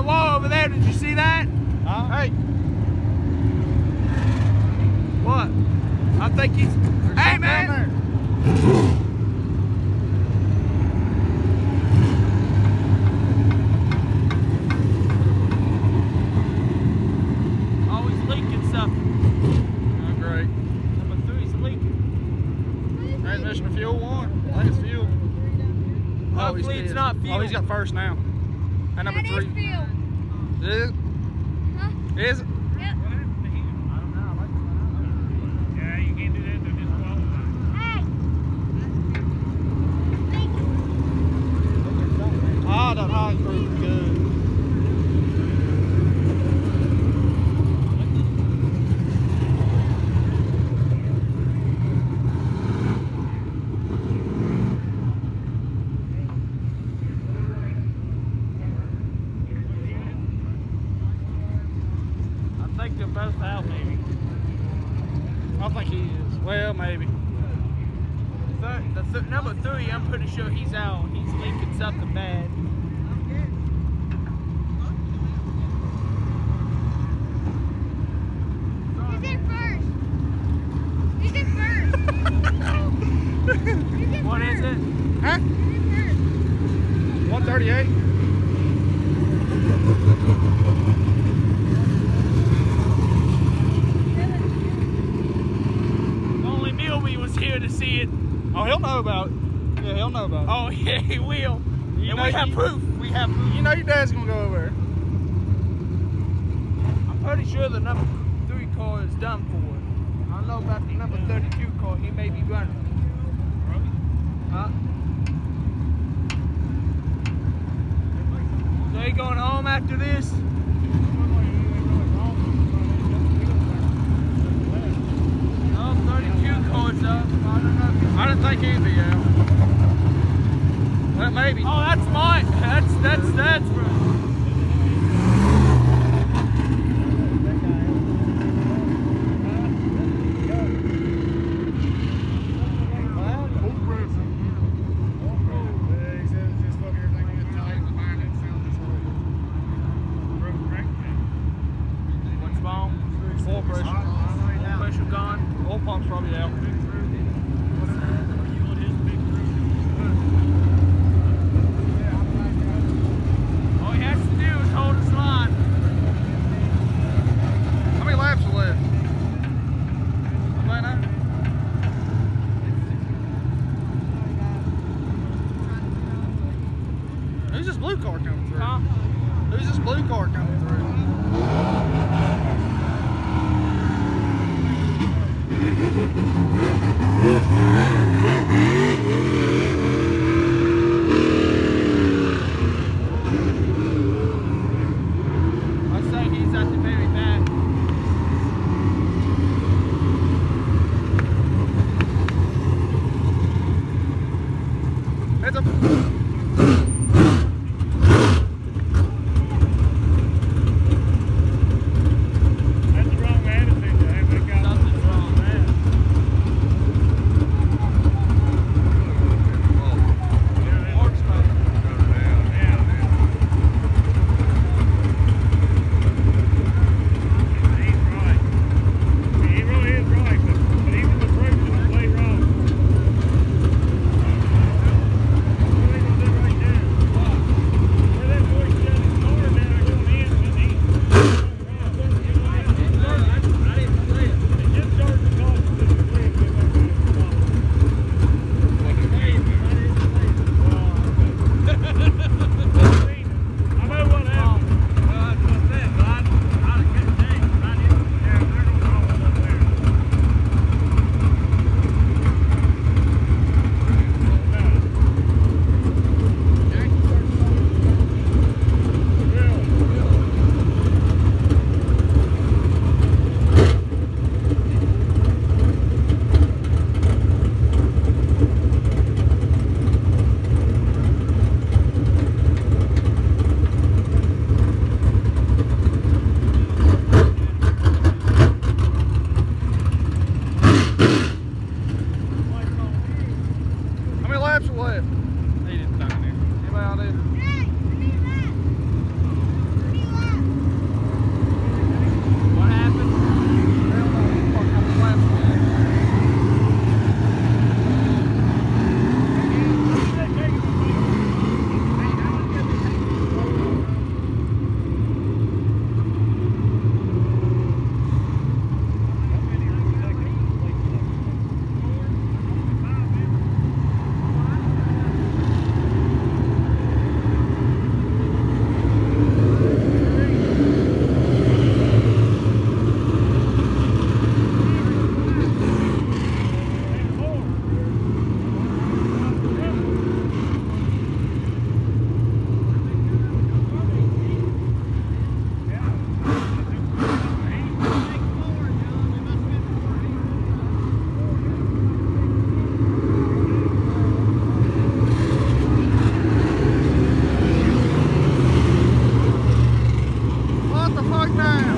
the wall over there. Did you see that? Huh? Hey. What? I think he's. Hey, man. Always oh, leaking something. Oh, great. Number three's leaking. Transmission fuel one. I think it's fuel. Hopefully he's it's not Oh, he's got first now. And number That is three. Phil. Is it? Huh? Is it? Yep. Yeah, you can't do that. They're disqualified. Hey. Ah, that high crew good. I think they're both out, maybe. I think he is. Well, maybe. Third, the th- number three, I'm pretty sure he's out. He's leaking something bad. He's in first. He's in first. He's in What first. is it? Huh? He's in first. 138? Only Milby was here to see it. Oh, he'll know about it. Yeah, he'll know about it. Oh, yeah, he will. You and know we have you- proof. We have proof. You know your dad's gonna go over there. I'm pretty sure the number three car is done for. I don't know about the number 32 car. He may be running. Huh? So he going home after this? Oh, 32 cars up. I don't know. I didn't think out. Well, maybe. Oh, that's mine. That's that's that's right. What's wrong? Oil pressure. Pressure gone. Oil pump's probably out. All he has to do is hold his line. How many laps are left? Somebody know? Who's this blue car coming through? Huh? Who's this blue car coming through? I the fuck, man?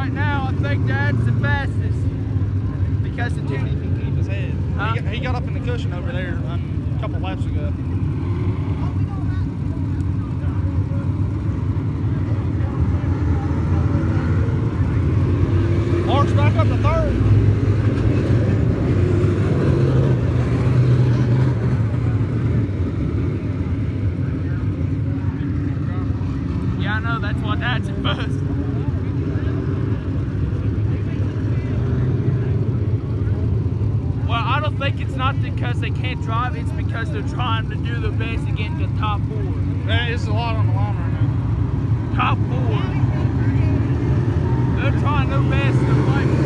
Right now, I think Dad's the fastest because the dude. He keep his head. Huh? He, got, he, got, up in the cushion over there um, a couple laps ago. Mark's back up to third. Yeah, that's what that's at first. Not because they can't drive. It's because they're trying to do their best to get into top four. Man, it's a lot on the line right now. Top four. They're trying their best to fight.